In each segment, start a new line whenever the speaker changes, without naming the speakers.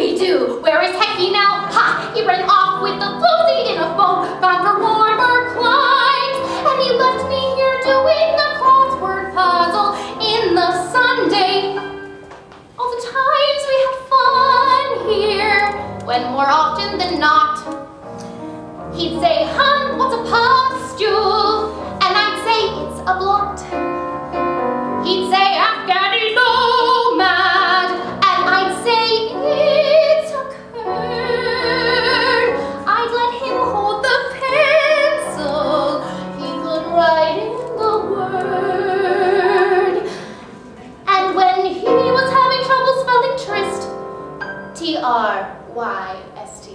we do. Where is Hecky now? Ha! He ran off with the floozy in a boat, bound for warmer climes. And he left me here doing the crossword puzzle in the Sunday. All the times we had fun here, when more often than not, he'd say, Hun, what's a pustule? And I'd say, it's a blot. T-R-Y-S-T,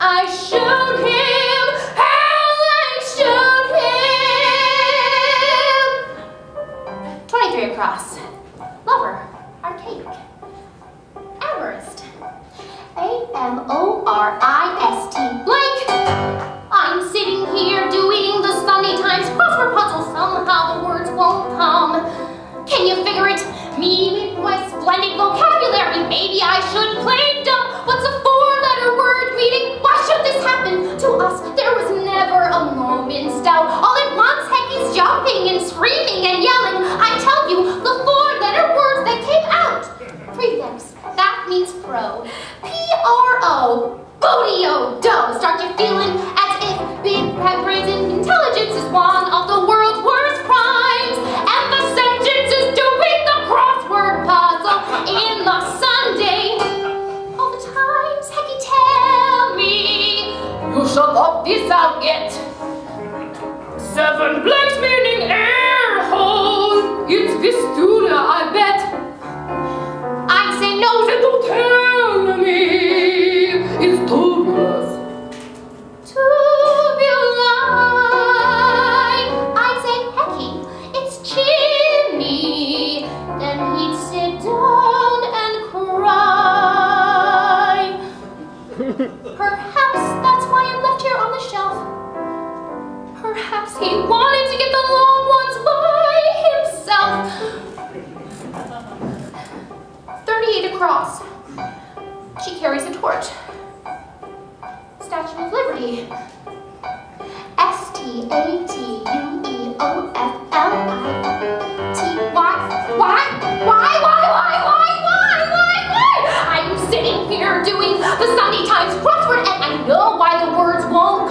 I showed him how I showed him. 23 across. Lover, archaic. Amorist. A-M-O-R-I-S-T blank. I'm sitting here doing the Sunday Times crossword puzzle. Somehow the words won't come. Can you figure it? Me with my splendid vocabulary. Maybe I should play dumb. Seven blanks meaning air hole. It's fistula, I bet. I say no, then don't tell me. It's tubulous. Tubuli. I'd say hecky. It's chimney. Then he'd sit down and cry. Perhaps himself. 38 across. She carries a torch. Statue of Liberty. S-T-A-T-U-E-O-F-L-I-T-Y. Why? Why? Why? Why? Why? Why? Why? Why? I'm sitting here doing the Sunday Times crossword and I know why the words won't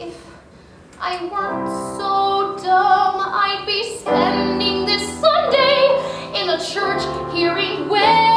If I weren't so dumb, I'd be spending this Sunday in a church hearing well.